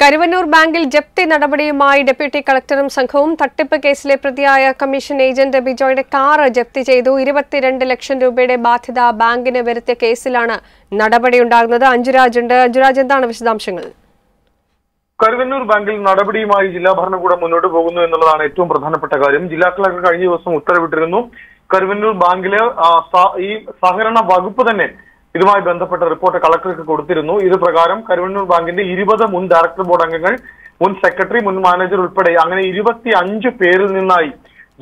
കരുവന്നൂർ ബാങ്കിൽ ജപ്തി നടപടിയുമായി ഡെപ്യൂട്ടി കളക്ടറും സംഘവും തട്ടിപ്പ് കേസിലെ പ്രതിയായ കമ്മീഷൻ ഏജന്റ് ബിജോയുടെ കാർ ജപ്തി ചെയ്തു. ഇരുപത്തിരണ്ട് ലക്ഷം രൂപയുടെ ബാധ്യത ബാങ്കിന് വരുത്തിയ കേസിലാണ് നടപടിയുണ്ടാകുന്നത്. അഞ്ജുരാജുണ്ട് അഞ്ജുരാജ് എന്താണ് വിശദാംശങ്ങൾ? കരുവന്നൂർ ബാങ്കിൽ നടപടിയുമായി ജില്ലാ ഭരണകൂടം മുന്നോട്ട് പോകുന്നു എന്നുള്ളതാണ് ഏറ്റവും പ്രധാനപ്പെട്ട കാര്യം. ജില്ലാ കളക്ടർ കഴിഞ്ഞ ദിവസം ഉത്തരവിട്ടിരുന്നു കരുവന്നൂർ ബാങ്കിലെ ഈ സഹകരണ വകുപ്പ് തന്നെ ഇതുമായി ബന്ധപ്പെട്ട റിപ്പോർട്ട് കളക്ടർക്ക് കൊടുത്തിരുന്നു. ഇത് പ്രകാരം കരുവണ്ണൂർ ബാങ്കിന്റെ ഇരുപത് മുൻ ഡയറക്ടർ ബോർഡ് അംഗങ്ങൾ മുൻ സെക്രട്ടറി മുൻ മാനേജർ ഉൾപ്പെടെ അങ്ങനെ ഇരുപത്തി അഞ്ച് പേരിൽ നിന്നായി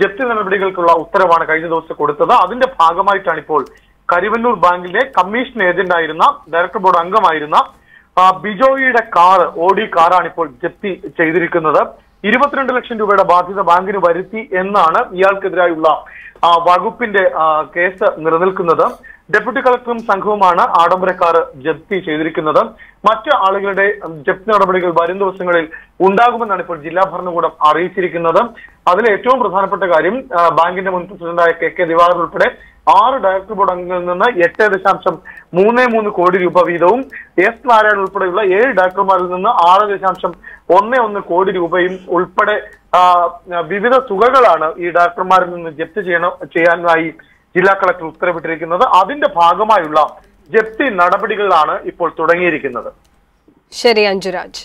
ജപ്തി നടപടികൾക്കുള്ള ഉത്തരവാണ് കഴിഞ്ഞ ദിവസം കൊടുത്തത്. അതിന്റെ ഭാഗമായിട്ടാണ് ഇപ്പോൾ കരുവന്നൂർ ബാങ്കിലെ കമ്മീഷൻ ഏജന്റ് ആയിരുന്ന ഡയറക്ടർ ബോർഡ് അംഗമായിരുന്ന ബിജോയിയുടെ കാർ ഓടി കാറാണ് ഇപ്പോൾ ജപ്തി ചെയ്തിരിക്കുന്നത്. ഇരുപത്തിരണ്ട് ലക്ഷം രൂപയുടെ ബാധ്യത ബാങ്കിന് വരുത്തി എന്നാണ് ഇയാൾക്കെതിരായുള്ള വകുപ്പിന്റെ കേസ് നിലനിൽക്കുന്നത്. ഡെപ്യൂട്ടി കളക്ടറും സംഘവുമാണ് ആഡംബരക്കാർ ജപ്തി ചെയ്തിരിക്കുന്നത്. മറ്റ് ആളുകളുടെ ജപ്തി നടപടികൾ വരും ദിവസങ്ങളിൽ ഉണ്ടാകുമെന്നാണ് ഇപ്പോൾ ജില്ലാ ഭരണകൂടം അറിയിച്ചിരിക്കുന്നത്. അതിൽ ഏറ്റവും പ്രധാനപ്പെട്ട കാര്യം ബാങ്കിന്റെ മുൻ പ്രസിഡന്റായ കെ കെ ദിവാകർ ഉൾപ്പെടെ ആറ് ഡയറക്ടർ ബോർഡ് അംഗങ്ങളിൽ നിന്ന് എട്ട് ദശാംശം മൂന്ന് മൂന്ന് കോടി രൂപ വീതവും എസ് നാരായണൻ ഉൾപ്പെടെയുള്ള ഏഴ് ഡയറക്ടർമാരിൽ നിന്ന് ആറ് ദശാംശം ഒന്ന് ഒന്ന് കോടി രൂപയും ഉൾപ്പെടെ വിവിധ തുകകളാണ് ഈ ഡയറക്ടർമാരിൽ നിന്ന് ജപ്തി ചെയ്യണം ചെയ്യാനായി ജില്ലാ കളക്ടർ ഉത്തരവിട്ടിരിക്കുന്നത്. അതിന്റെ ഭാഗമായുള്ള ജപ്തി നടപടികളാണ് ഇപ്പോൾ തുടങ്ങിയിരിക്കുന്നത്. ശരി അഞ്ജുരാജ്.